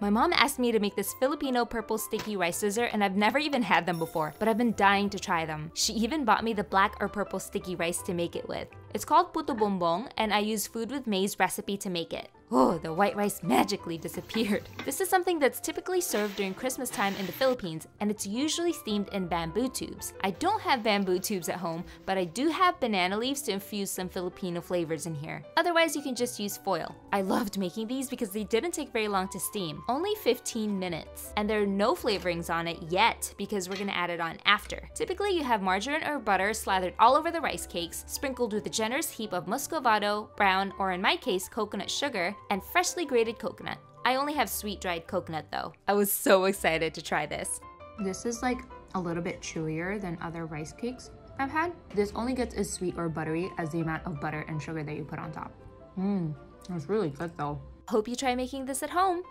My mom asked me to make this Filipino purple sticky rice scissor and I've never even had them before, but I've been dying to try them. She even bought me the black or purple sticky rice to make it with. It's called puto bumbong and I use food with Mae's recipe to make it. Oh, the white rice magically disappeared. This is something that's typically served during Christmas time in the Philippines, and it's usually steamed in bamboo tubes. I don't have bamboo tubes at home, but I do have banana leaves to infuse some Filipino flavors in here. Otherwise, you can just use foil. I loved making these because they didn't take very long to steam, only 15 minutes. And there are no flavorings on it yet because we're gonna add it on after. Typically, you have margarine or butter slathered all over the rice cakes, sprinkled with generous heap of muscovado, brown, or in my case, coconut sugar, and freshly grated coconut. I only have sweet dried coconut though. I was so excited to try this. This is like a little bit chewier than other rice cakes I've had. This only gets as sweet or buttery as the amount of butter and sugar that you put on top. Mmm, it's really good though. Hope you try making this at home.